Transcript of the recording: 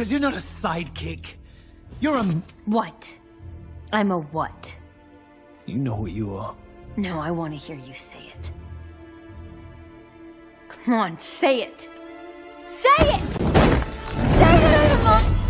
Because you're not a sidekick. You're a... What? I'm a what? You know what you are. No, I want to hear you say it. Come on, say it. Say it! Say it, Uva!